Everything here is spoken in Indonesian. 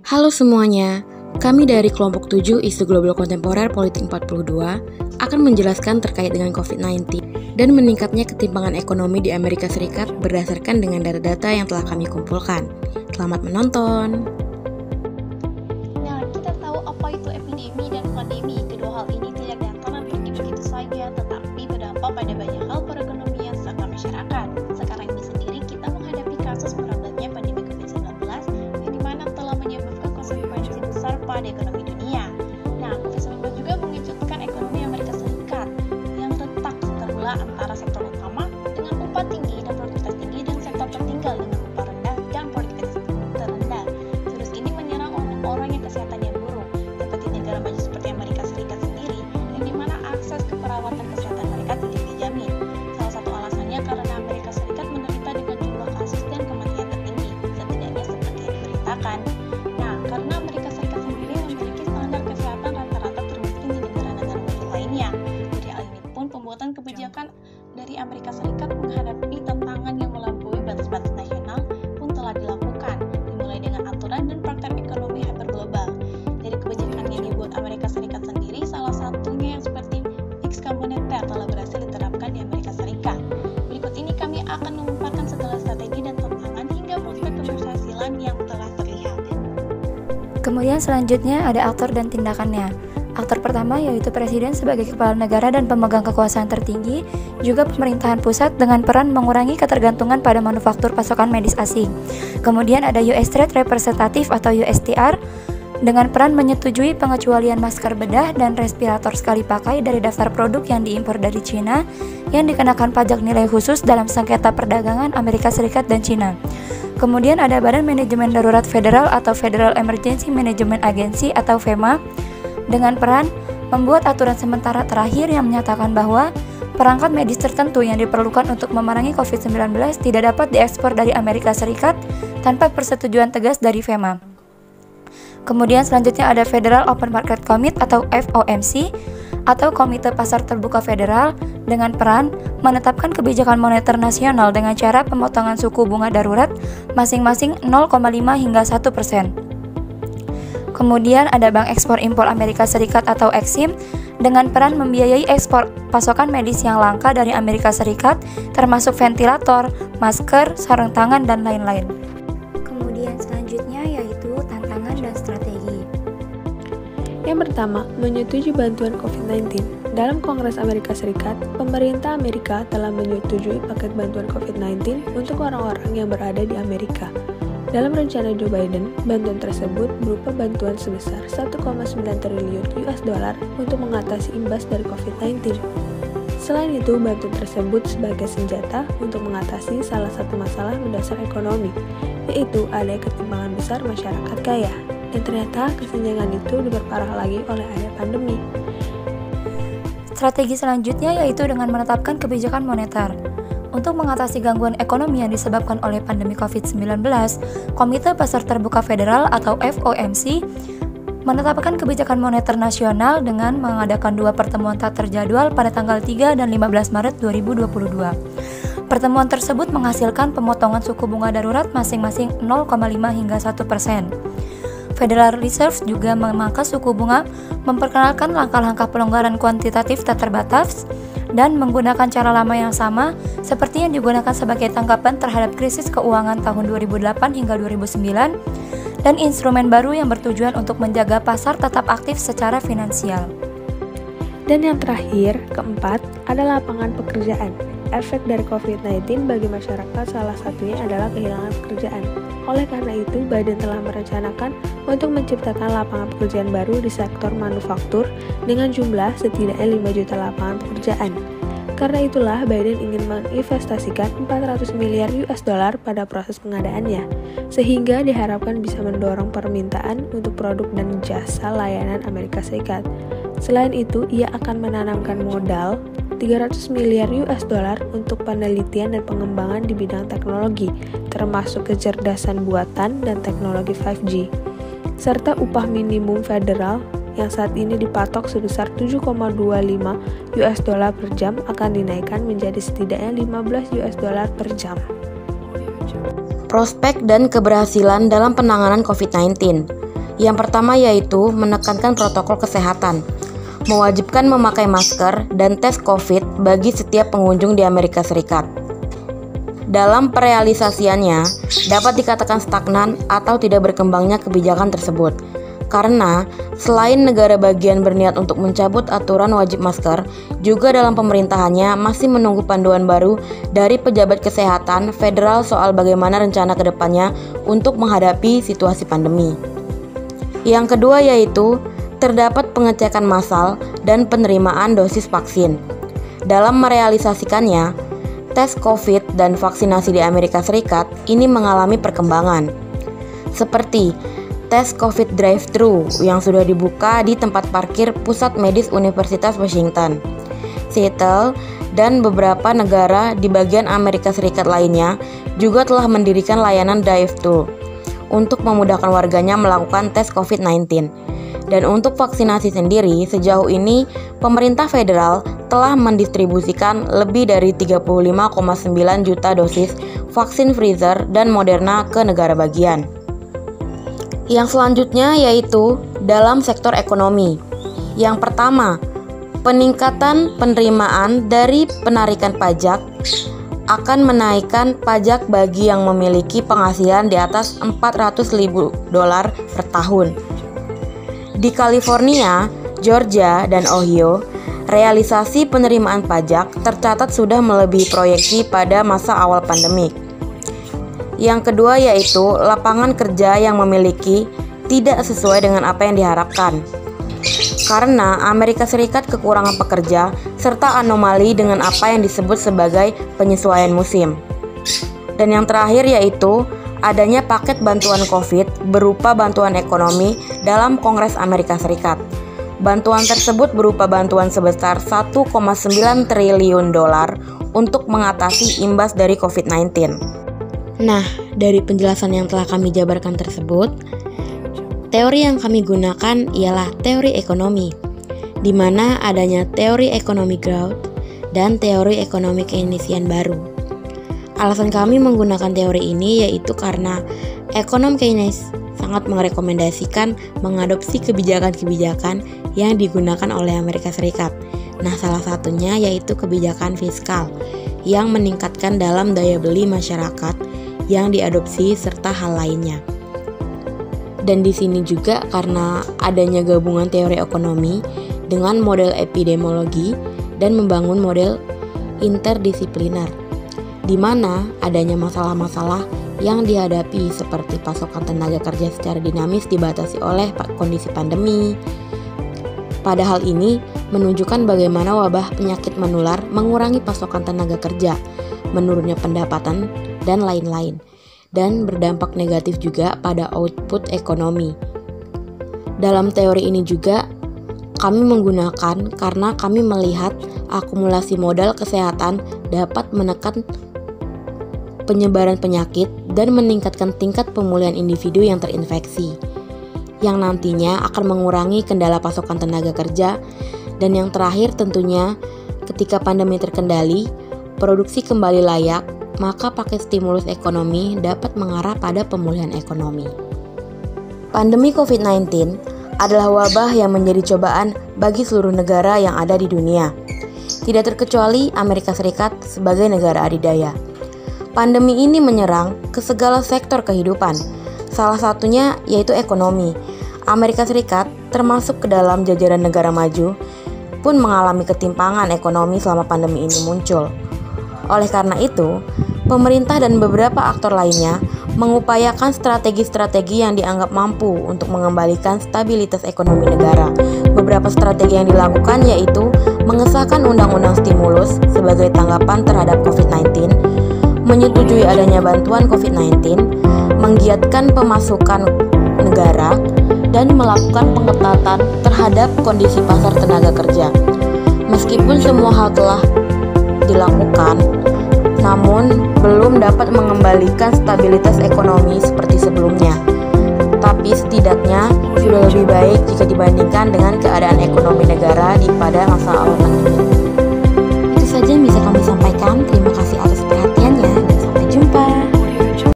Halo semuanya, kami dari kelompok 7 Isu Global Kontemporer Politik 42 akan menjelaskan terkait dengan COVID-19 dan meningkatnya ketimpangan ekonomi di Amerika Serikat berdasarkan dengan data-data yang telah kami kumpulkan. Selamat menonton! Nah, kita tahu apa itu epidemi dan pandemi. Kedua hal ini yang diberitakan. Kemudian selanjutnya ada aktor dan tindakannya. Aktor pertama yaitu presiden sebagai kepala negara dan pemegang kekuasaan tertinggi, juga pemerintahan pusat dengan peran mengurangi ketergantungan pada manufaktur pasokan medis asing. Kemudian ada US Trade Representative atau USTR dengan peran menyetujui pengecualian masker bedah dan respirator sekali pakai dari daftar produk yang diimpor dari Cina yang dikenakan pajak nilai khusus dalam sengketa perdagangan Amerika Serikat dan Cina. Kemudian ada Badan Manajemen Darurat Federal atau Federal Emergency Management Agency atau FEMA dengan peran membuat aturan sementara terakhir yang menyatakan bahwa perangkat medis tertentu yang diperlukan untuk memerangi COVID-19 tidak dapat diekspor dari Amerika Serikat tanpa persetujuan tegas dari FEMA. Kemudian selanjutnya ada Federal Open Market Committee atau FOMC atau Komite Pasar Terbuka Federal dengan peran menetapkan kebijakan moneter nasional dengan cara pemotongan suku bunga darurat masing-masing 0,5 hingga 1 persen. Kemudian ada Bank Ekspor Impor Amerika Serikat atau Exim dengan peran membiayai ekspor pasokan medis yang langka dari Amerika Serikat termasuk ventilator, masker, sarung tangan, dan lain-lain. Pertama, menyetujui bantuan COVID-19. Dalam Kongres Amerika Serikat, pemerintah Amerika telah menyetujui paket bantuan COVID-19 untuk orang-orang yang berada di Amerika. Dalam rencana Joe Biden, bantuan tersebut berupa bantuan sebesar 1,9 triliun US dollar untuk mengatasi imbas dari COVID-19. Selain itu, bantuan tersebut sebagai senjata untuk mengatasi salah satu masalah mendasar ekonomi, yaitu ada ketimpangan besar masyarakat kaya. Dan ternyata kesenjangan itu diperparah lagi oleh ada pandemi. Strategi selanjutnya yaitu dengan menetapkan kebijakan moneter. Untuk mengatasi gangguan ekonomi yang disebabkan oleh pandemi COVID-19, Komite Pasar Terbuka Federal atau FOMC menetapkan kebijakan moneter nasional dengan mengadakan dua pertemuan tak terjadwal pada tanggal 3 dan 15 Maret 2022. Pertemuan tersebut menghasilkan pemotongan suku bunga darurat masing-masing 0,5 hingga 1 persen. Federal Reserve juga memangkas suku bunga, memperkenalkan langkah-langkah pelonggaran kuantitatif tak terbatas, dan menggunakan cara lama yang sama seperti yang digunakan sebagai tanggapan terhadap krisis keuangan tahun 2008 hingga 2009 dan instrumen baru yang bertujuan untuk menjaga pasar tetap aktif secara finansial. Dan yang terakhir, keempat, ada lapangan pekerjaan. Efek dari COVID-19 bagi masyarakat salah satunya adalah kehilangan pekerjaan. Oleh karena itu, Biden telah merencanakan untuk menciptakan lapangan pekerjaan baru di sektor manufaktur dengan jumlah setidaknya 5 juta lapangan pekerjaan. Karena itulah Biden ingin menginvestasikan 400 miliar US dollar pada proses pengadaannya, sehingga diharapkan bisa mendorong permintaan untuk produk dan jasa layanan Amerika Serikat. Selain itu, ia akan menanamkan modal 300 miliar US dollar untuk penelitian dan pengembangan di bidang teknologi, termasuk kecerdasan buatan dan teknologi 5G, serta upah minimum federal yang saat ini dipatok sebesar 7,25 US dollar per jam akan dinaikkan menjadi setidaknya 15 US dollar per jam. prospek dan keberhasilan dalam penanganan COVID-19. Yang pertama yaitu menekankan protokol kesehatan, mewajibkan memakai masker dan tes COVID bagi setiap pengunjung di Amerika Serikat. Dalam perealisasiannya, dapat dikatakan stagnan atau tidak berkembangnya kebijakan tersebut karena selain negara bagian berniat untuk mencabut aturan wajib masker, juga dalam pemerintahannya masih menunggu panduan baru dari pejabat kesehatan federal soal bagaimana rencana ke depannya untuk menghadapi situasi pandemi. Yang kedua yaitu terdapat pengecekan massal dan penerimaan dosis vaksin. Dalam merealisasikannya, tes COVID dan vaksinasi di Amerika Serikat ini mengalami perkembangan. Seperti tes COVID drive-thru yang sudah dibuka di tempat parkir Pusat Medis Universitas Washington, Seattle, dan beberapa negara di bagian Amerika Serikat lainnya juga telah mendirikan layanan drive-thru untuk memudahkan warganya melakukan tes COVID-19. Dan untuk vaksinasi sendiri, sejauh ini pemerintah federal telah mendistribusikan lebih dari 35,9 juta dosis vaksin Pfizer dan Moderna ke negara bagian. Yang selanjutnya yaitu dalam sektor ekonomi. Yang pertama, peningkatan penerimaan dari penarikan pajak akan menaikkan pajak bagi yang memiliki penghasilan di atas 400 ribu dolar per tahun. Di California, Georgia, dan Ohio, realisasi penerimaan pajak tercatat sudah melebihi proyeksi pada masa awal pandemik. Yang kedua yaitu lapangan kerja yang memiliki tidak sesuai dengan apa yang diharapkan. Karena Amerika Serikat kekurangan pekerja serta anomali dengan apa yang disebut sebagai penyesuaian musim. Dan yang terakhir yaitu adanya paket bantuan COVID berupa bantuan ekonomi dalam Kongres Amerika Serikat. Bantuan tersebut berupa bantuan sebesar 1,9 triliun dolar untuk mengatasi imbas dari COVID-19. Nah, dari penjelasan yang telah kami jabarkan tersebut, teori yang kami gunakan ialah teori ekonomi, di mana adanya teori ekonomi growth dan teori ekonomi Keynesian baru. Alasan kami menggunakan teori ini yaitu karena ekonom Keynes sangat merekomendasikan mengadopsi kebijakan-kebijakan yang digunakan oleh Amerika Serikat. Nah, salah satunya yaitu kebijakan fiskal yang meningkatkan dalam daya beli masyarakat yang diadopsi serta hal lainnya. Dan di sini juga karena adanya gabungan teori ekonomi dengan model epidemiologi dan membangun model interdisipliner, di mana adanya masalah-masalah yang dihadapi seperti pasokan tenaga kerja secara dinamis dibatasi oleh kondisi pandemi. Pada hal ini menunjukkan bagaimana wabah penyakit menular mengurangi pasokan tenaga kerja, menurunnya pendapatan, dan lain-lain, dan berdampak negatif juga pada output ekonomi. Dalam teori ini juga kami menggunakan karena kami melihat akumulasi modal kesehatan dapat menekan penyebaran penyakit dan meningkatkan tingkat pemulihan individu yang terinfeksi, yang nantinya akan mengurangi kendala pasokan tenaga kerja, dan yang terakhir tentunya ketika pandemi terkendali, produksi kembali layak maka paket stimulus ekonomi dapat mengarah pada pemulihan ekonomi. Pandemi COVID-19 adalah wabah yang menjadi cobaan bagi seluruh negara yang ada di dunia, tidak terkecuali Amerika Serikat sebagai negara adidaya. Pandemi ini menyerang ke segala sektor kehidupan, salah satunya yaitu ekonomi. Amerika Serikat termasuk ke dalam jajaran negara maju pun mengalami ketimpangan ekonomi selama pandemi ini muncul. Oleh karena itu, pemerintah dan beberapa aktor lainnya mengupayakan strategi-strategi yang dianggap mampu untuk mengembalikan stabilitas ekonomi negara. Beberapa strategi yang dilakukan yaitu mengesahkan undang-undang stimulus sebagai tanggapan terhadap COVID-19, menyetujui adanya bantuan COVID-19, menggiatkan pemasukan negara, dan melakukan pengetatan terhadap kondisi pasar tenaga kerja. Meskipun semua hal telah dilakukan, namun belum dapat mengembalikan stabilitas ekonomi seperti sebelumnya. Tapi setidaknya sudah lebih baik jika dibandingkan dengan keadaan ekonomi negara di pada masa awal pandemi. Itu saja yang bisa kami sampaikan. Terima kasih